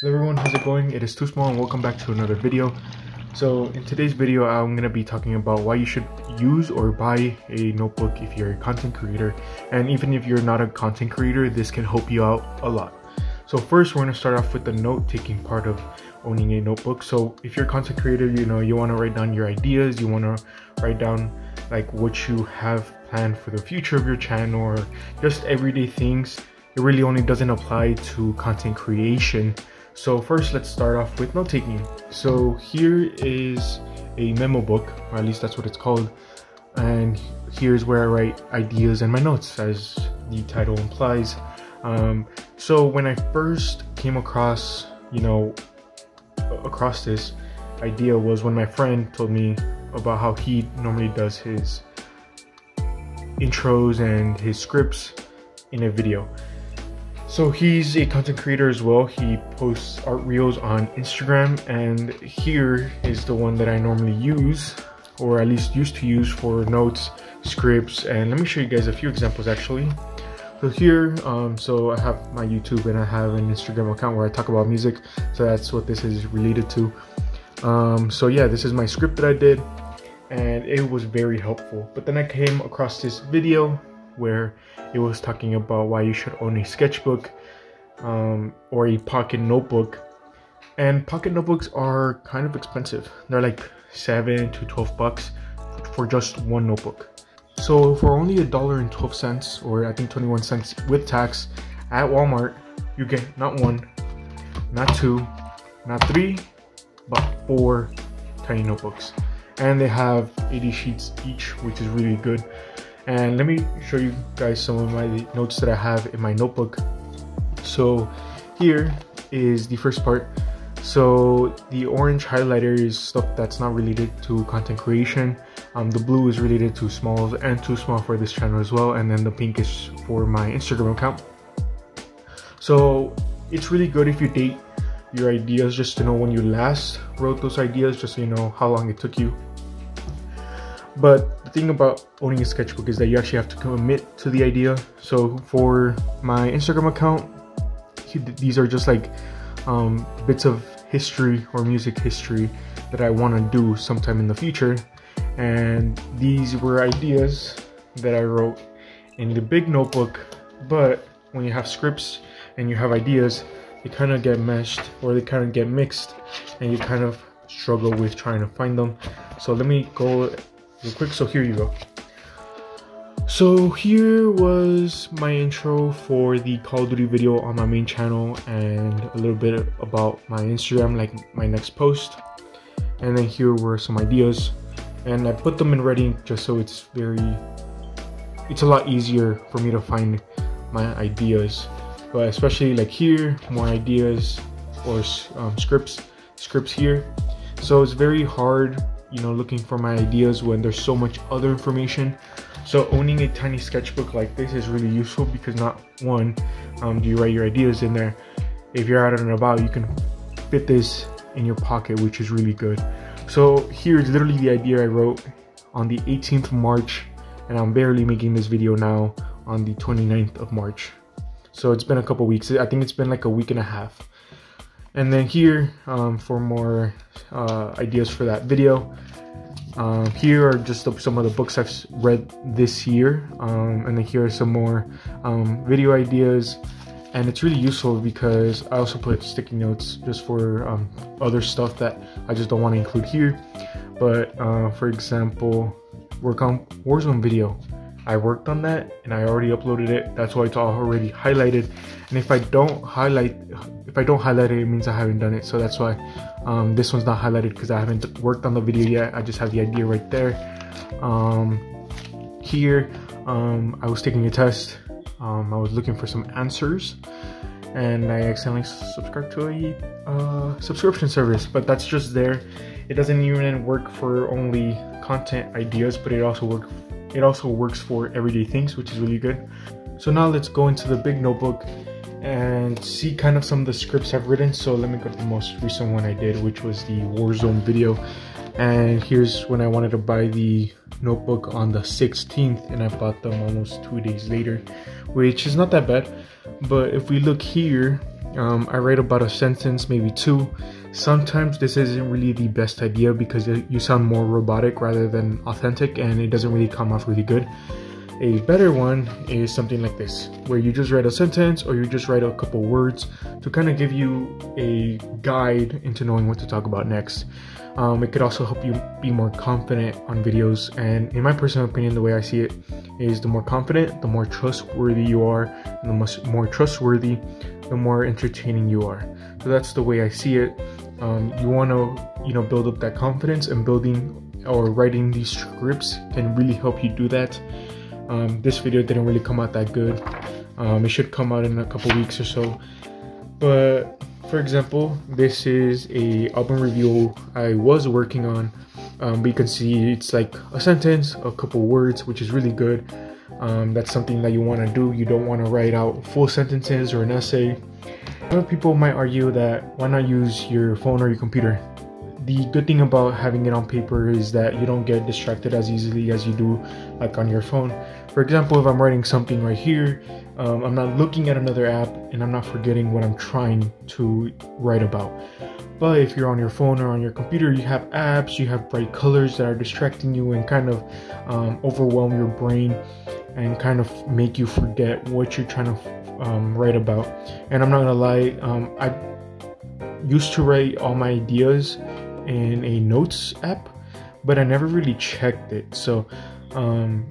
Hello everyone, how's it going? It is Too Small and welcome back to another video. So in today's video, I'm going to be talking about why you should use or buy a notebook if you're a content creator. And even if you're not a content creator, this can help you out a lot. So first, we're going to start off with the note-taking part of owning a notebook. So if you're a content creator, you know, you want to write down your ideas, you want to write down like what you have planned for the future of your channel or just everyday things. It really only doesn't apply to content creation so first let's start off with note taking. So here is a memo book, or at least that's what it's called. And here's where I write ideas and my notes as the title implies. Um, so when I first came across, you know, across this idea was when my friend told me about how he normally does his intros and his scripts in a video. So he's a content creator as well. He posts art reels on Instagram and here is the one that I normally use or at least used to use for notes, scripts, and let me show you guys a few examples actually. So here, um, so I have my YouTube and I have an Instagram account where I talk about music. So that's what this is related to. Um, so yeah, this is my script that I did and it was very helpful. But then I came across this video where it was talking about why you should own a sketchbook um, or a pocket notebook. And pocket notebooks are kind of expensive. They're like seven to 12 bucks for just one notebook. So for only a dollar and 12 cents, or I think 21 cents with tax at Walmart, you get not one, not two, not three, but four tiny notebooks. And they have 80 sheets each, which is really good and let me show you guys some of my notes that I have in my notebook. So here is the first part. So the orange highlighter is stuff that's not related to content creation. Um, the blue is related to small and too small for this channel as well. And then the pink is for my Instagram account. So it's really good if you date your ideas just to know when you last wrote those ideas just so you know how long it took you. But the thing about owning a sketchbook is that you actually have to commit to the idea. So for my Instagram account, these are just like um, bits of history or music history that I want to do sometime in the future. And these were ideas that I wrote in the big notebook. But when you have scripts and you have ideas, they kind of get meshed or they kind of get mixed and you kind of struggle with trying to find them. So let me go real quick. So here you go. So here was my intro for the Call of Duty video on my main channel and a little bit about my Instagram, like my next post. And then here were some ideas and I put them in Redding just so it's very, it's a lot easier for me to find my ideas. But especially like here, more ideas or um, scripts, scripts here. So it's very hard you know looking for my ideas when there's so much other information. So owning a tiny sketchbook like this is really useful because not one um, do you write your ideas in there. If you're out and about you can fit this in your pocket which is really good. So here's literally the idea i wrote on the 18th of march and i'm barely making this video now on the 29th of march. So it's been a couple weeks. I think it's been like a week and a half and then here um, for more uh, ideas for that video um, here are just some of the books I've read this year. Um, and then here are some more um, video ideas. And it's really useful because I also put sticky notes just for um, other stuff that I just don't want to include here. But uh, for example work on Warzone video I worked on that and I already uploaded it. That's why it's already highlighted. And if I don't highlight, if I don't highlight it, it means I haven't done it. So that's why um, this one's not highlighted because I haven't worked on the video yet. I just have the idea right there. Um, here, um, I was taking a test. Um, I was looking for some answers and I accidentally subscribed to a uh, subscription service, but that's just there. It doesn't even work for only content ideas, but it also works it also works for everyday things, which is really good. So now let's go into the big notebook and see kind of some of the scripts I've written. So let me go to the most recent one I did, which was the Warzone video. And here's when I wanted to buy the notebook on the 16th and I bought them almost two days later, which is not that bad. But if we look here, Um, I write about a sentence, maybe two. Sometimes this isn't really the best idea because you sound more robotic rather than authentic and it doesn't really come off really good. A better one is something like this, where you just write a sentence or you just write a couple words to kind of give you a guide into knowing what to talk about next. Um, it could also help you be more confident on videos. And in my personal opinion, the way I see it is the more confident, the more trustworthy you are, and the more trustworthy, the more entertaining you are. So that's the way I see it. Um, you want to, you know, build up that confidence, and building or writing these scripts can really help you do that. Um, this video didn't really come out that good. Um, it should come out in a couple weeks or so. But for example, this is a album review I was working on. Um, but you can see it's like a sentence, a couple words, which is really good. Um, that's something that you want to do. You don't want to write out full sentences or an essay. Other people might argue that why not use your phone or your computer? The good thing about having it on paper is that you don't get distracted as easily as you do like on your phone. For example if i'm writing something right here um, i'm not looking at another app and i'm not forgetting what i'm trying to write about. But if you're on your phone or on your computer you have apps you have bright colors that are distracting you and kind of um, overwhelm your brain and kind of make you forget what you're trying to um, write about. And i'm not gonna lie um, i used to write all my ideas in a notes app, but I never really checked it. So, um,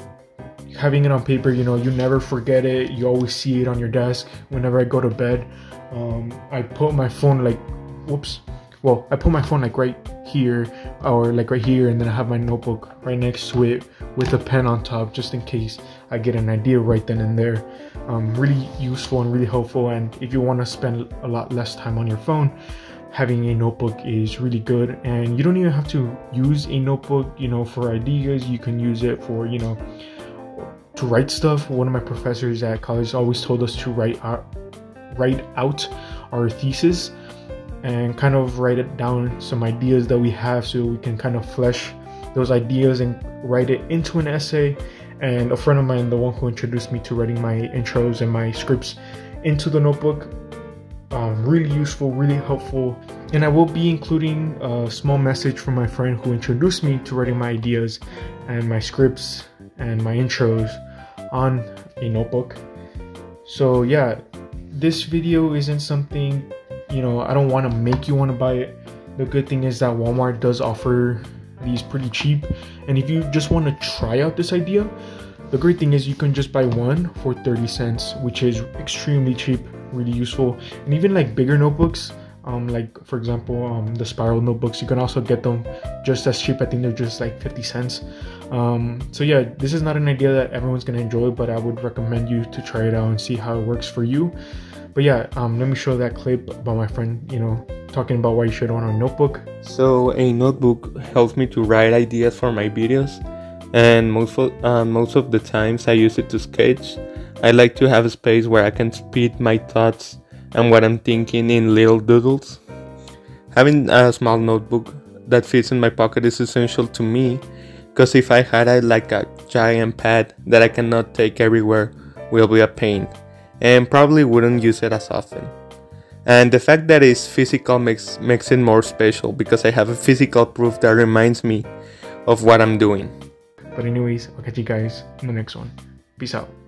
having it on paper, you know, you never forget it. You always see it on your desk. Whenever I go to bed, um, I put my phone like, whoops. Well, I put my phone like right here or like right here, and then I have my notebook right next to it with a pen on top just in case I get an idea right then and there. Um, really useful and really helpful. And if you want to spend a lot less time on your phone, having a notebook is really good and you don't even have to use a notebook you know for ideas. You can use it for you know to write stuff. One of my professors at college always told us to write out write out our thesis and kind of write it down some ideas that we have so we can kind of flesh those ideas and write it into an essay. And a friend of mine the one who introduced me to writing my intros and my scripts into the notebook um, really useful, really helpful. And I will be including a small message from my friend who introduced me to writing my ideas and my scripts and my intros on a notebook. So, yeah, this video isn't something, you know, I don't want to make you want to buy it. The good thing is that Walmart does offer these pretty cheap. And if you just want to try out this idea, the great thing is you can just buy one for 30 cents, which is extremely cheap really useful. And even like bigger notebooks um, like for example um, the spiral notebooks you can also get them just as cheap. I think they're just like 50 cents. Um, so yeah this is not an idea that everyone's gonna enjoy but i would recommend you to try it out and see how it works for you. But yeah um, let me show that clip about my friend you know talking about why you should own a notebook. So a notebook helps me to write ideas for my videos and most of, uh, most of the times i use it to sketch I like to have a space where I can speed my thoughts and what I'm thinking in little doodles. Having a small notebook that fits in my pocket is essential to me because if I had a, like a giant pad that I cannot take everywhere will be a pain and probably wouldn't use it as often. And the fact that it's physical makes makes it more special because I have a physical proof that reminds me of what I'm doing. But anyways, I'll catch you guys in the next one. Peace out.